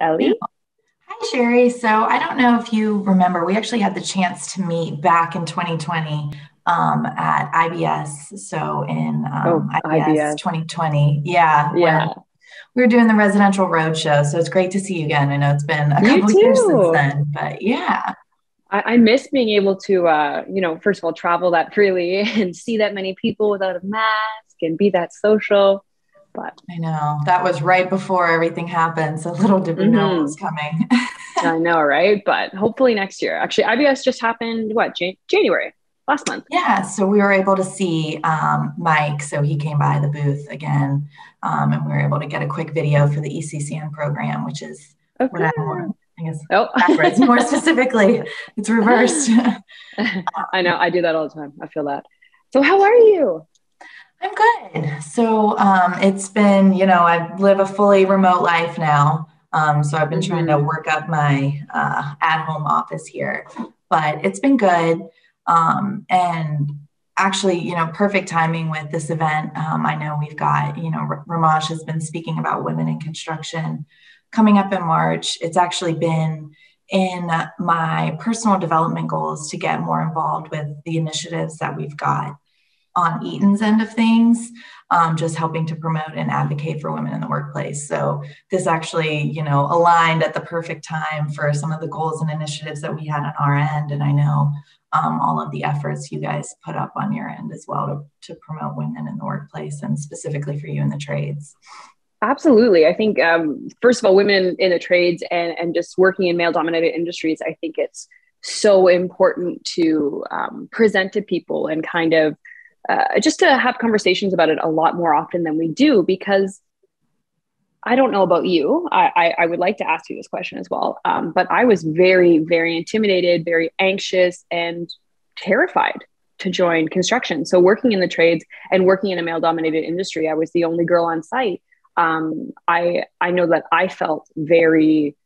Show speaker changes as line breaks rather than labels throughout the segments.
Ellie.
Hi, Sherry. So I don't know if you remember, we actually had the chance to meet back in 2020 um, at IBS. So in um, oh, IBS, IBS, 2020. Yeah.
Yeah.
We were doing the residential roadshow. So it's great to see you again. I know it's been a couple years since then, but yeah.
I, I miss being able to, uh, you know, first of all, travel that freely and see that many people without a mask and be that social. But
I know that was right before everything happened. So a little did we mm-hmm. know it was coming.
I know, right? But hopefully next year. Actually, IBS just happened, what, Jan- January? last month.
Yeah, so we were able to see um, Mike. So he came by the booth again, um, and we were able to get a quick video for the ECCN program, which is okay. I guess oh. backwards. More specifically, it's reversed.
I know. I do that all the time. I feel that. So, how are you?
I'm good. So, um, it's been, you know, I live a fully remote life now. Um, so, I've been trying to mm-hmm. work up my uh, at home office here, but it's been good. Um, and actually, you know, perfect timing with this event. Um, I know we've got, you know, Ramaj has been speaking about women in construction coming up in March. It's actually been in my personal development goals to get more involved with the initiatives that we've got on Eaton's end of things, um, just helping to promote and advocate for women in the workplace. So this actually, you know, aligned at the perfect time for some of the goals and initiatives that we had on our end. And I know um, all of the efforts you guys put up on your end as well to, to promote women in the workplace and specifically for you in the trades.
Absolutely. I think, um, first of all, women in the trades and, and just working in male dominated industries, I think it's so important to um, present to people and kind of uh, just to have conversations about it a lot more often than we do because I don't know about you. I, I, I, would like to ask you this question as well. Um, but I was very, very intimidated, very anxious, and terrified to join construction. So, working in the trades and working in a male dominated industry, I was the only girl on site um, I I know that I felt very,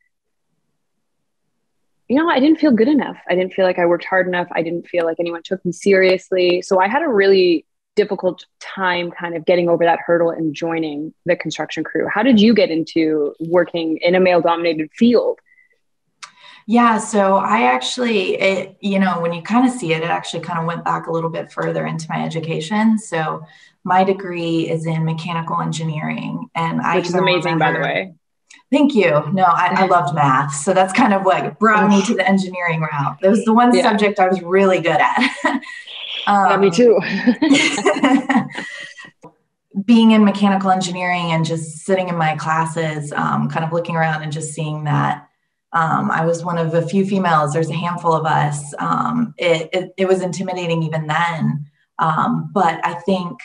you know, I didn't feel good enough. I didn't feel like I worked hard enough. I didn't feel like anyone took me seriously. So I had a really difficult time kind of getting over that hurdle and joining the construction crew. How did you get into working in a male dominated field?
Yeah, so I actually, it, you know, when you kind of see it, it actually kind of went back a little bit further into my education. So my degree is in mechanical engineering, and
Which I is amazing, remember, by the way.
Thank you. No, I, I, loved math, so that's kind of what brought me to the engineering route. It was the one yeah. subject I was really good at.
um, yeah, me too.
being in mechanical engineering and just sitting in my classes, um, kind of looking around and just seeing that um, I was one of a few females. There's a handful of us. Um, it, it, it, was intimidating even then. Um, but I think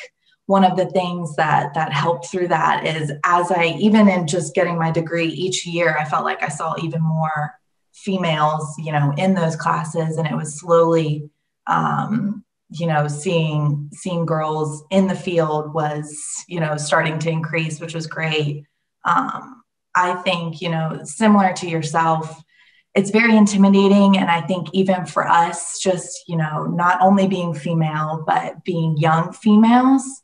one of the things that that helped through that is as I even in just getting my degree each year, I felt like I saw even more females, you know, in those classes, and it was slowly, um, you know, seeing seeing girls in the field was, you know, starting to increase, which was great. Um, I think, you know, similar to yourself, it's very intimidating. And I think even for us, just, you know, not only being female, but being young females,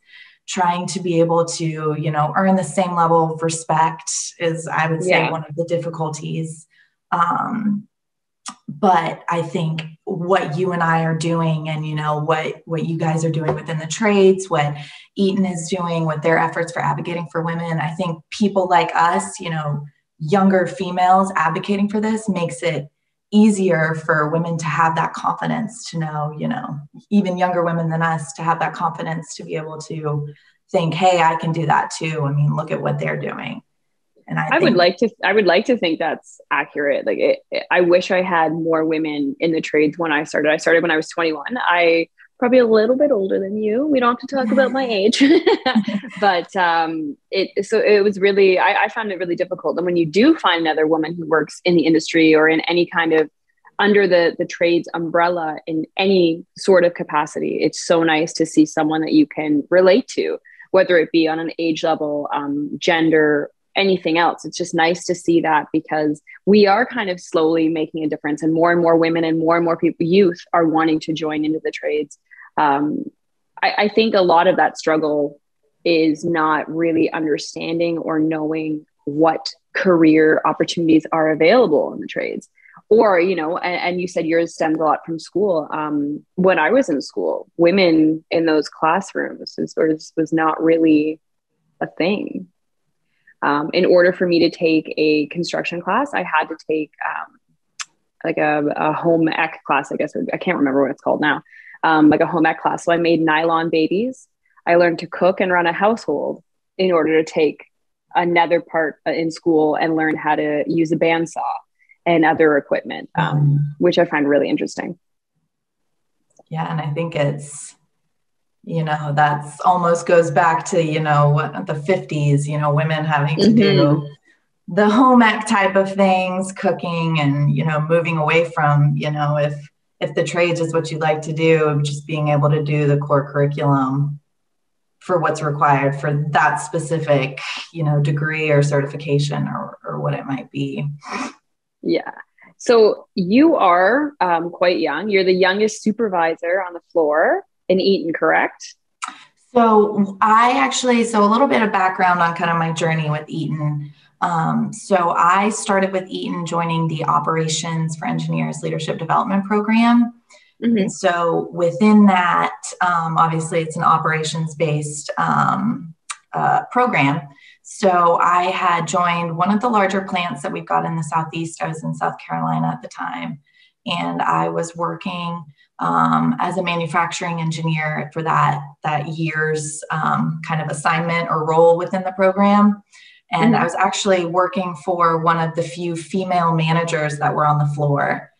trying to be able to, you know, earn the same level of respect is, I would say, yeah. one of the difficulties. Um, but I think what you and I are doing and you know what what you guys are doing within the trades, what Eaton is doing with their efforts for advocating for women, I think people like us, you know, younger females advocating for this makes it easier for women to have that confidence to know, you know, even younger women than us to have that confidence to be able to think, hey, I can do that too. I mean, look at what they're doing.
And I, I think- would like to, I would like to think that's accurate. Like, it, it, I wish I had more women in the trades when I started. I started when I was 21. I probably a little bit older than you. We don't have to talk about my age, but um, it so it was really I, I, found it really difficult. And when you do find another woman who works in the industry or in any kind of under the the trades umbrella in any sort of capacity, it's so nice to see someone that you can relate to, whether it be on an age level, um, gender, anything else. It's just nice to see that because we are kind of slowly making a difference, and more and more women and more and more people, youth, are wanting to join into the trades. Um, I, I think a lot of that struggle is not really understanding or knowing what career opportunities are available in the trades or you know and, and, you said yours stems a lot from school um, when i was in school women in those classrooms was, was not really a thing um, in order for me to take a construction class i had to take um, like a, a, home ec class i guess i can't remember what it's called now um, like a home ec class so i made nylon babies i learned to cook and run a household in order to take another part uh, in school and learn how to use a bandsaw and other equipment, um, mm. which I find really interesting.
Yeah, and I think it's, you know, that's almost goes back to, you know, what the 50s, you know, women having to mm-hmm. do the home ec type of things, cooking and, you know, moving away from, you know, if if the trades is what you like to do, just being able to do the core curriculum for what's required for that specific, you know, degree or certification or, or what it might be.
Yeah. So you are um, quite young. You're the youngest supervisor on the floor in Eaton, correct?
So I actually, so a little bit of background on kind of my journey with Eaton. Um, so I started with Eaton joining the Operations for Engineers Leadership Development Program. Mm-hmm. So within that, um, obviously, it's an operations based um, uh, program. So I had joined one of the larger plants that we've got in the Southeast. I was in South Carolina at the time, and I was working um, as a manufacturing engineer for that that year's um, kind of assignment or role within the program. And mm-hmm. I was actually working for one of the few female managers that were on the floor,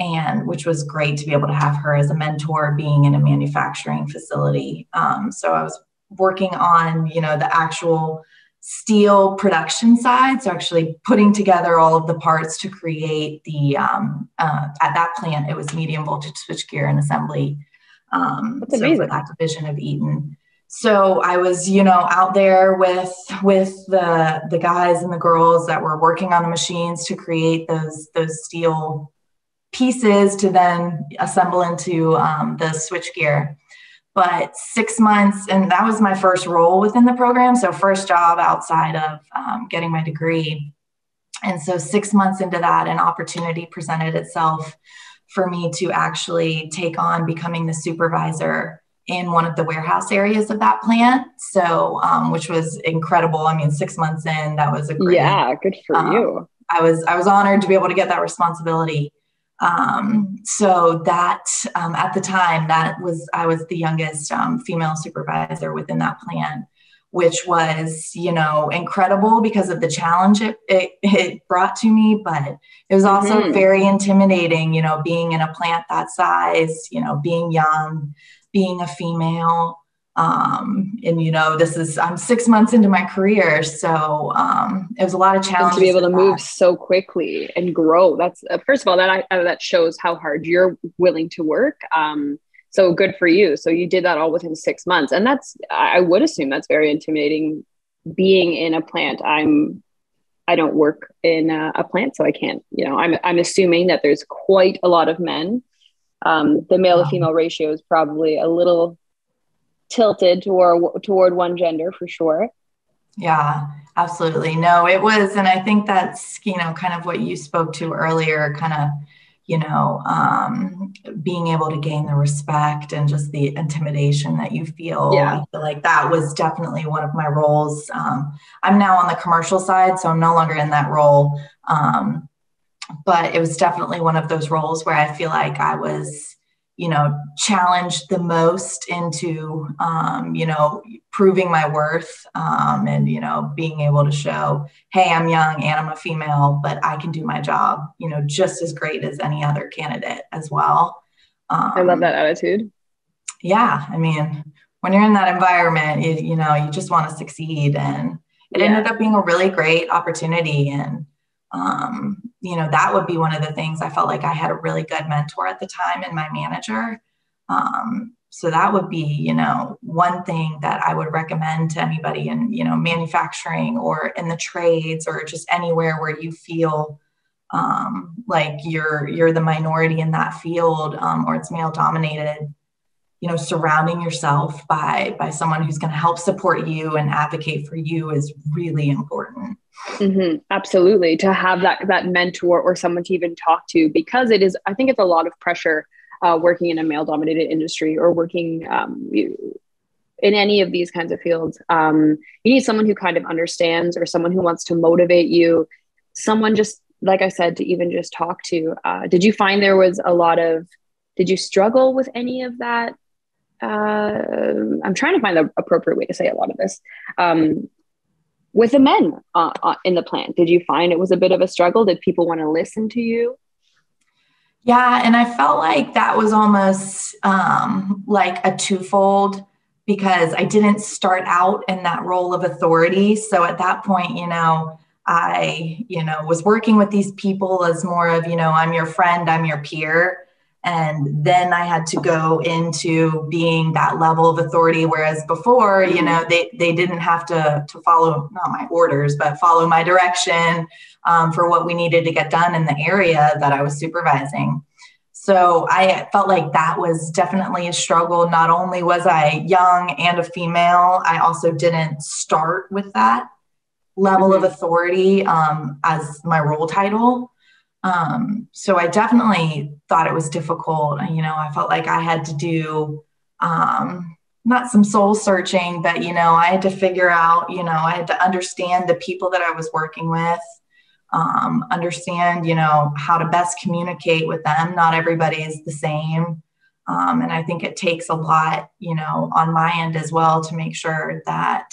and which was great to be able to have her as a mentor, being in a manufacturing facility. Um, so I was working on, you know, the actual steel production side. So actually putting together all of the parts to create the, um, uh, at that plant, it was medium voltage switchgear and assembly. Um, That's amazing. So for that division of Eaton. So I was, you know, out there with with the the guys and the girls that were working on the machines to create those those steel pieces to then assemble into um, the switchgear but six months, and that was my first role within the program. So, first job outside of um, getting my degree. And so, six months into that, an opportunity presented itself for me to actually take on becoming the supervisor in one of the warehouse areas of that plant. So, um, which was incredible. I mean, six months in, that was a great.
Yeah, good for um, you.
I was I was honored to be able to get that responsibility. Um, so that um, at the time, that was I was the youngest um, female supervisor within that plan, which was you know incredible because of the challenge it, it, it brought to me, but it was also mm-hmm. very intimidating. You know, being in a plant that size, you know, being young, being a female um, and you know this is i'm six months into my career so um, it was a lot of challenges
to be able to move so quickly and grow that's uh, first of all that I, uh, that shows how hard you're willing to work um, so good for you. So you did that all within six months and that's i would assume that's very intimidating being in a plant. I'm i don't work in a, a plant so i can't you know i'm, I'm assuming that there's quite a lot of men. Um, the male to female ratio is probably a little tilted toward toward one gender for sure.
Yeah, absolutely. No, it was, and I think that's you know kind of what you spoke to earlier, kind of you know um, being able to gain the respect and just the intimidation that you feel. Yeah, I feel like that was definitely one of my roles. Um, I'm now on the commercial side, so I'm no longer in that role. Um, but it was definitely one of those roles where I feel like I was you know challenged the most into um, you know proving my worth um, and you know being able to show hey i'm young and i'm a female but i can do my job you know just as great as any other candidate as well
um, i love that attitude
yeah i mean when you're in that environment you, you know you just want to succeed and it yeah. ended up being a really great opportunity and um, you know, that would be one of the things I felt like I had a really good mentor at the time and my manager. Um, so that would be, you know, one thing that I would recommend to anybody in, you know, manufacturing or in the trades or just anywhere where you feel um, like you're you're the minority in that field um, or it's male dominated. You know surrounding yourself by by someone who's going to help support you and advocate for you is really important.
Mm-hmm. absolutely to have that that mentor or someone to even talk to because it is i think it's a lot of pressure uh, working in a male dominated industry or working um, in any of these kinds of fields. Um, you need someone who kind of understands or someone who wants to motivate you. Someone just like i said to even just talk to. Uh, did you find there was a lot of did you struggle with any of that uh, I'm trying to find the appropriate way to say a lot of this. Um, with the men uh, uh, in the plant, did you find it was a bit of a struggle? Did people want to listen to you?
Yeah, and I felt like that was almost um, like a twofold because I didn't start out in that role of authority. So at that point, you know, I, you know, was working with these people as more of, you know, I'm your friend, I'm your peer and then i had to go into being that level of authority whereas before you know they, they didn't have to, to follow not my orders but follow my direction um, for what we needed to get done in the area that i was supervising. So i felt like that was definitely a struggle. Not only was i young and a female i also didn't start with that level mm-hmm. of authority um, as my role title um, so I definitely thought it was difficult. You know, I felt like I had to do um, not some soul searching, but, you know, I had to figure out, you know, I had to understand the people that I was working with, um, understand, you know, how to best communicate with them. Not everybody is the same. Um, and I think it takes a lot, you know, on my end as well to make sure that,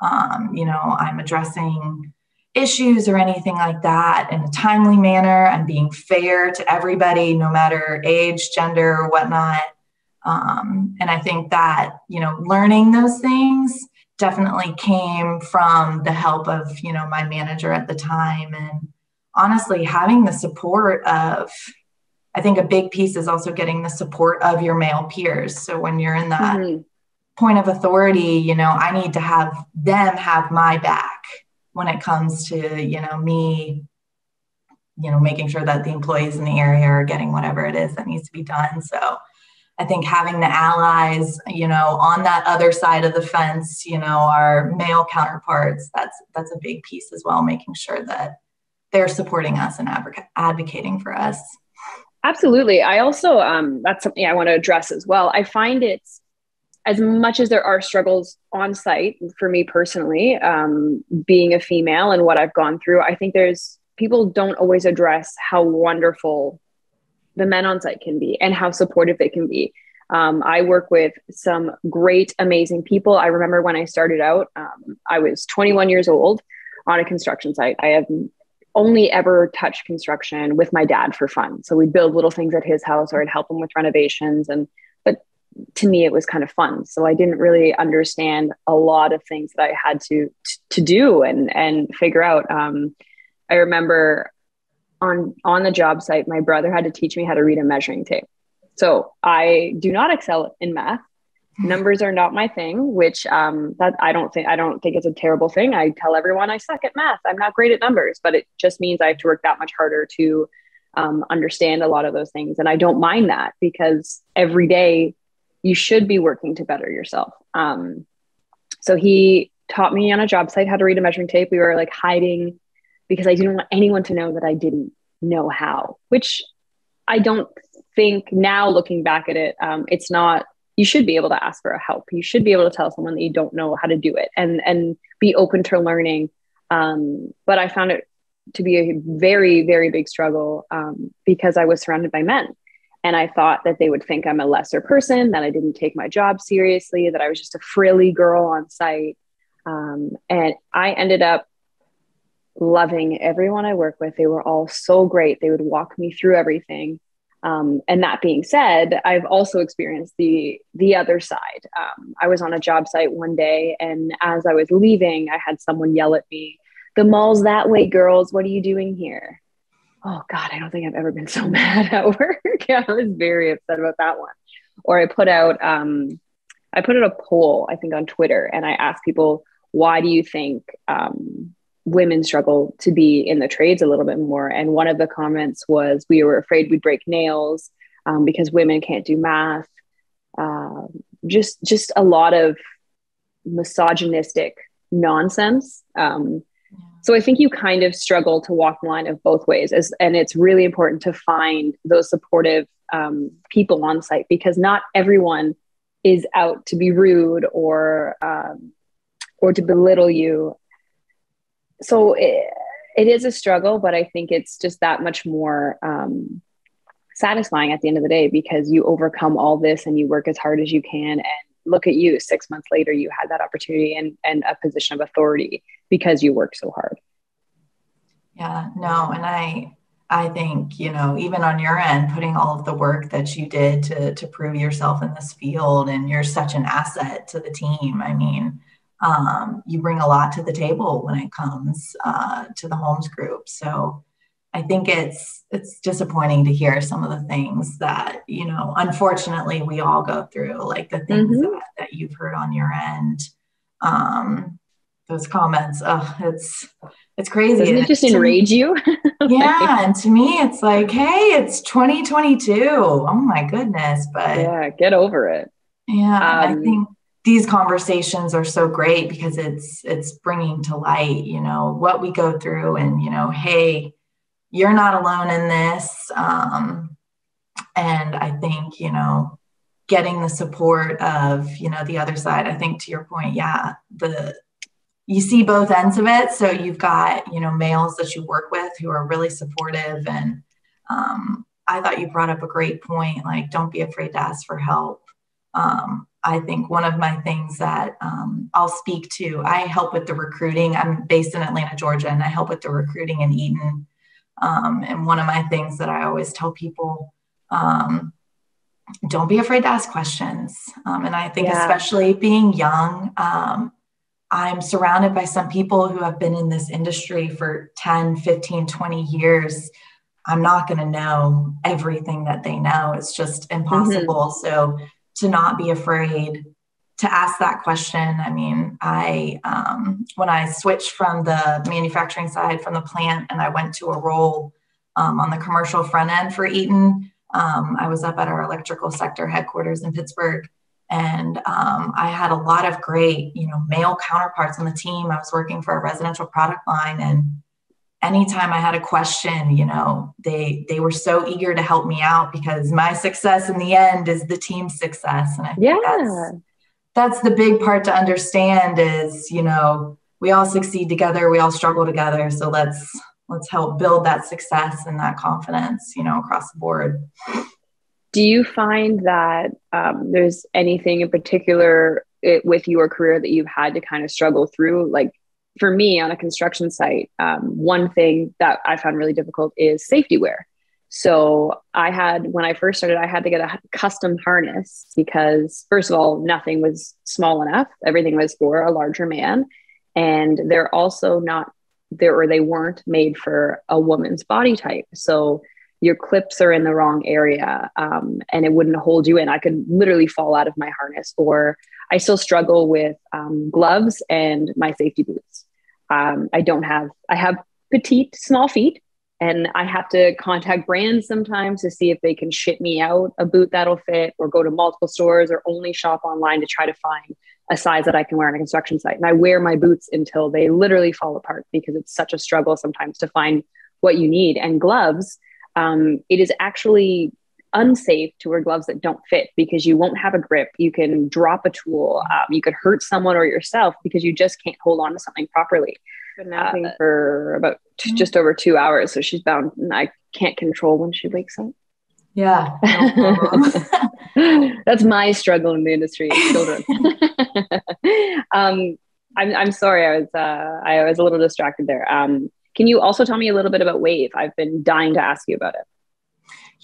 um, you know, I'm addressing issues or anything like that in a timely manner. I'm being fair to everybody, no matter age, gender, or whatnot. Um, and I think that, you know, learning those things definitely came from the help of, you know, my manager at the time. And honestly, having the support of, I think a big piece is also getting the support of your male peers. So when you're in that mm-hmm. point of authority, you know, I need to have them have my back when it comes to you know me you know making sure that the employees in the area are getting whatever it is that needs to be done. So i think having the allies you know on that other side of the fence you know our male counterparts that's that's a big piece as well making sure that they're supporting us and advocating for us.
Absolutely. I also um, that's something i want to address as well. I find it's as much as there are struggles on site for me personally, um, being a female and what I've gone through, I think there's people don't always address how wonderful the men on site can be and how supportive they can be. Um, I work with some great, amazing people. I remember when I started out, um, I was 21 years old on a construction site. I have only ever touched construction with my dad for fun. So we'd build little things at his house or I'd help him with renovations. And to me it was kind of fun. So i didn't really understand a lot of things that i had to to do and and figure out. Um, i remember on on the job site my brother had to teach me how to read a measuring tape. So i do not excel in math. Numbers are not my thing which um, that i don't think i don't think it's a terrible thing. I tell everyone i suck at math. I'm not great at numbers but it just means i have to work that much harder to um, understand a lot of those things. And i don't mind that because every day you should be working to better yourself. Um, so he taught me on a job site how to read a measuring tape. We were like hiding because I didn't want anyone to know that I didn't know how, which I don't think now looking back at it, um, it's not, you should be able to ask for help. You should be able to tell someone that you don't know how to do it and, and be open to learning. Um, but I found it to be a very, very big struggle um, because I was surrounded by men. And I thought that they would think I'm a lesser person, that I didn't take my job seriously, that I was just a frilly girl on site. Um, and I ended up loving everyone I work with. They were all so great. They would walk me through everything. Um, and that being said, I've also experienced the the other side. Um, I was on a job site one day, and as I was leaving, I had someone yell at me, "The mall's that way, girls. What are you doing here?" Oh God, I don't think I've ever been so mad at work. yeah, I was very upset about that one. Or I put out, um, I put out a poll, I think on Twitter, and I asked people, why do you think um, women struggle to be in the trades a little bit more? And one of the comments was, we were afraid we'd break nails um, because women can't do math. uh, just just a lot of misogynistic nonsense. Um, so I think you kind of struggle to walk the line of both ways, as, and it's really important to find those supportive um, people on site because not everyone is out to be rude or um, or to belittle you. So it, it is a struggle, but I think it's just that much more um, satisfying at the end of the day because you overcome all this and you work as hard as you can and look at you six months later you had that opportunity and, and a position of authority because you worked so hard.
Yeah no and i i think you know even on your end putting all of the work that you did to to prove yourself in this field and you're such an asset to the team i mean um, you bring a lot to the table when it comes uh, to the Holmes group. So I think it's it's disappointing to hear some of the things that you know. Unfortunately, we all go through, like the things mm-hmm. that, that, you've heard on your end. Um, those comments, oh, it's it's crazy.
Doesn't it just enrage you?
yeah, and to me, it's like, hey, it's 2022. Oh my goodness! But
yeah, get over it.
Yeah, um, I think these conversations are so great because it's it's bringing to light, you know, what we go through, and you know, hey you're not alone in this. Um, and I think, you know, getting the support of, you know, the other side, I think to your point, yeah, the, you see both ends of it. So you've got, you know, males that you work with who are really supportive. And um, I thought you brought up a great point. Like, don't be afraid to ask for help. Um, I think one of my things that um, I'll speak to, I help with the recruiting. I'm based in Atlanta, Georgia, and I help with the recruiting in Eaton um, and one of my things that I always tell people, um, don't be afraid to ask questions. Um, and I think, yeah. especially being young, um, I'm surrounded by some people who have been in this industry for 10, 15, 20 years. I'm not going to know everything that they know. It's just impossible. Mm-hmm. So, to not be afraid to ask that question. I mean, I um, when I switched from the manufacturing side from the plant and I went to a role um, on the commercial front end for Eaton, um, I was up at our electrical sector headquarters in Pittsburgh, and um, I had a lot of great, you know, male counterparts on the team. I was working for a residential product line, and anytime I had a question, you know, they they were so eager to help me out because my success in the end is the team's success, and I think
yeah.
that's that's the big part to understand is you know we all succeed together we all struggle together. So let's let's help build that success and that confidence you know across the board.
Do you find that um, there's anything in particular it, with your career that you've had to kind of struggle through? Like for me on a construction site um, one thing that i found really difficult is safety wear so I had, when I first started, I had to get a custom harness because, first of all, nothing was small enough. Everything was for a larger man. And they're also not there, or they weren't made for a woman's body type. So your clips are in the wrong area um, and it wouldn't hold you in. I could literally fall out of my harness, or I still struggle with um, gloves and my safety boots. Um, I don't have, I have petite, small feet and I have to contact brands sometimes to see if they can ship me out a boot that'll fit or go to multiple stores or only shop online to try to find a size that I can wear on a construction site. And I wear my boots until they literally fall apart because it's such a struggle sometimes to find what you need. And gloves, um, it is actually unsafe to wear gloves that don't fit because you won't have a grip. You can drop a tool. Um, you could hurt someone or yourself because you just can't hold on to something properly been napping uh, for about t- mm-hmm. just over two hours, so she's bound. And I can't control when she wakes up.
Yeah,
no that's my struggle in the industry, children. um, I'm I'm sorry, I was uh, I was a little distracted there. Um, can you also tell me a little bit about Wave? I've been dying to ask you about it.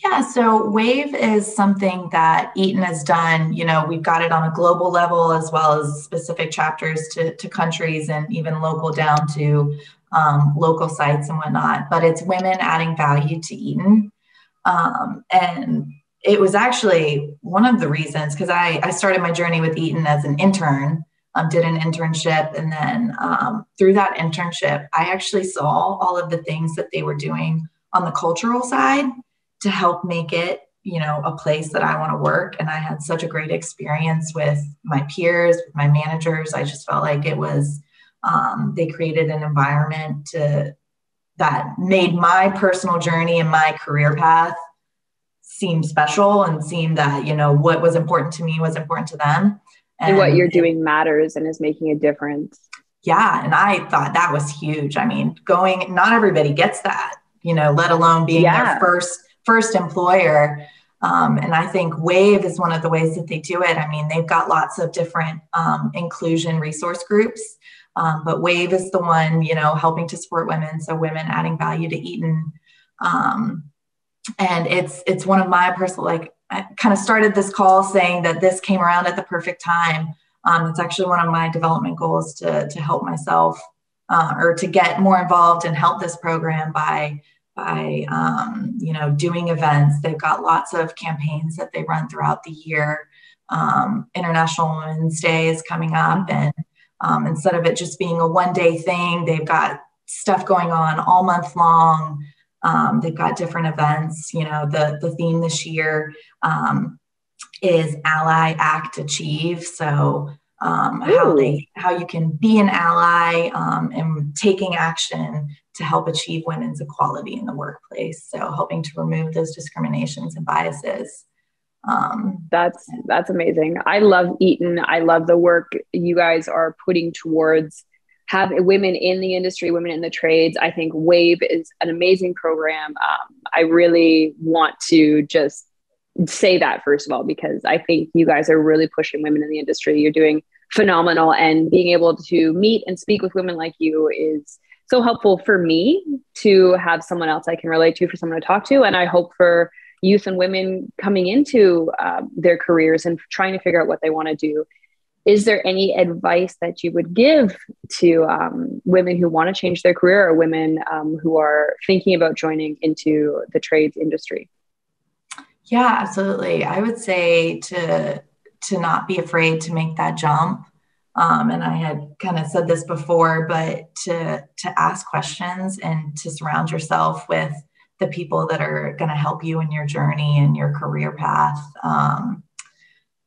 Yeah, so WAVE is something that Eaton has done. You know, we've got it on a global level as well as specific chapters to, to countries and even local down to um, local sites and whatnot. But it's women adding value to Eaton. Um, and it was actually one of the reasons because I, I started my journey with Eaton as an intern, um, did an internship. And then um, through that internship, I actually saw all of the things that they were doing on the cultural side to help make it you know a place that i want to work. And i had such a great experience with my peers with my managers. I just felt like it was um, they created an environment to that made my personal journey and my career path seem special and seem that you know what was important to me was important to them.
And, and what you're doing matters and is making a difference.
Yeah and i thought that was huge. I mean going not everybody gets that you know let alone being yeah. their first first employer um, and I think WAVE is one of the ways that they do it. I mean, they've got lots of different um, inclusion resource groups, um, but WAVE is the one, you know, helping to support women. So women adding value to Eaton. Um, and it's it's one of my personal like I kind of started this call saying that this came around at the perfect time. Um, it's actually one of my development goals to to help myself uh, or to get more involved and help this program by by um, you know doing events. They've got lots of campaigns that they run throughout the year. Um, International Women's Day is coming up, and um, instead of it just being a one day thing, they've got stuff going on all month long. Um, they've got different events. You know, the the theme this year um, is Ally Act Achieve. So um, how they how you can be an ally um, and taking action to help achieve women's equality in the workplace. So helping to remove those discriminations and biases.
Um, that's that's amazing. I love Eaton. I love the work you guys are putting towards have women in the industry, women in the trades. I think Wave is an amazing program. Um, I really want to just say that first of all because I think you guys are really pushing women in the industry. You're doing phenomenal, and being able to meet and speak with women like you is so helpful for me to have someone else I can relate to, for someone to talk to. And I hope for youth and women coming into um, their careers and trying to figure out what they want to do. Is there any advice that you would give to um, women who want to change their career or women um, who are thinking about joining into the trades industry?
Yeah, absolutely. I would say to to not be afraid to make that jump um, and I had kind of said this before, but to to ask questions and to surround yourself with the people that are going to help you in your journey and your career path. Um,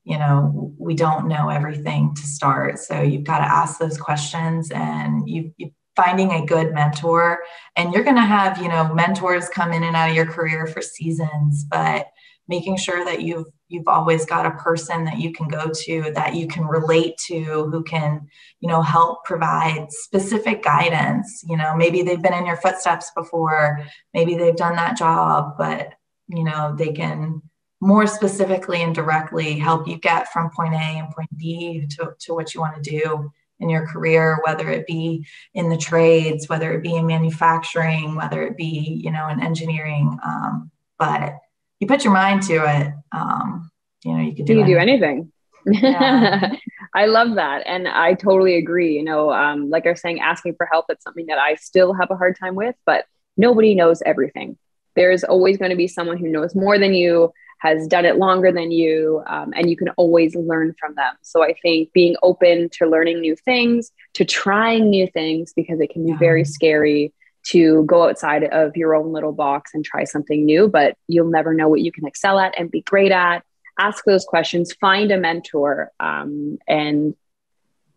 you know, we don't know everything to start, so you've got to ask those questions, and you, you finding a good mentor. And you're going to have you know mentors come in and out of your career for seasons, but making sure that you've you've always got a person that you can go to that you can relate to who can you know help provide specific guidance you know maybe they've been in your footsteps before maybe they've done that job but you know they can more specifically and directly help you get from point a and point b to, to what you want to do in your career whether it be in the trades whether it be in manufacturing whether it be you know in engineering um, but you put your mind to it, um, you know, you can do,
you anything. do anything. Yeah. I love that. And I totally agree. You know, um, like I was saying, asking for help, it's something that I still have a hard time with, but nobody knows everything. There's always going to be someone who knows more than you, has done it longer than you, um, and you can always learn from them. So I think being open to learning new things, to trying new things, because it can be yeah. very scary to go outside of your own little box and try something new, but you'll never know what you can excel at and be great at. Ask those questions, find a mentor. Um, and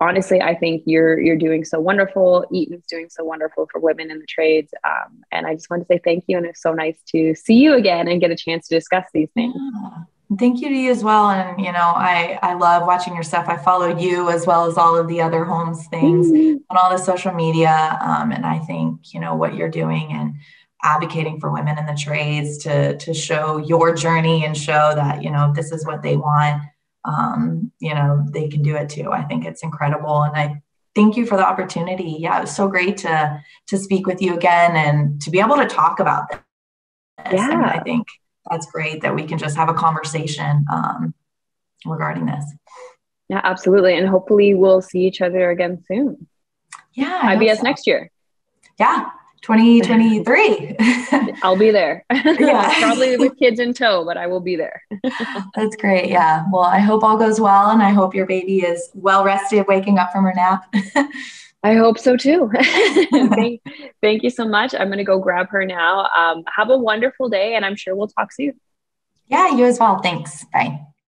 honestly, I think you're you're doing so wonderful. Eaton's doing so wonderful for women in the trades. Um, and I just want to say thank you. And it's so nice to see you again and get a chance to discuss these things.
Yeah. Thank you to you as well. And you know, I I love watching your stuff. I follow you as well as all of the other Holmes things mm-hmm. on all the social media. Um, and I think you know what you're doing and advocating for women in the trades to to show your journey and show that you know this is what they want. Um, you know, they can do it too. I think it's incredible, and I thank you for the opportunity. Yeah, it was so great to to speak with you again and to be able to talk about this. Yeah, I, I think that's great that we can just have a conversation um, regarding this.
Yeah, absolutely. And hopefully we'll see each other again soon.
Yeah.
IBS so. next year.
Yeah. 2023.
I'll be there. Yeah. Probably with kids in tow, but I will be there.
That's great. Yeah. Well, I hope all goes well and I hope your baby is well rested waking up from her nap.
I hope so too. thank, thank you so much. I'm going to go grab her now. Um, have a wonderful day, and I'm sure we'll talk soon.
Yeah, you as well. Thanks. Bye.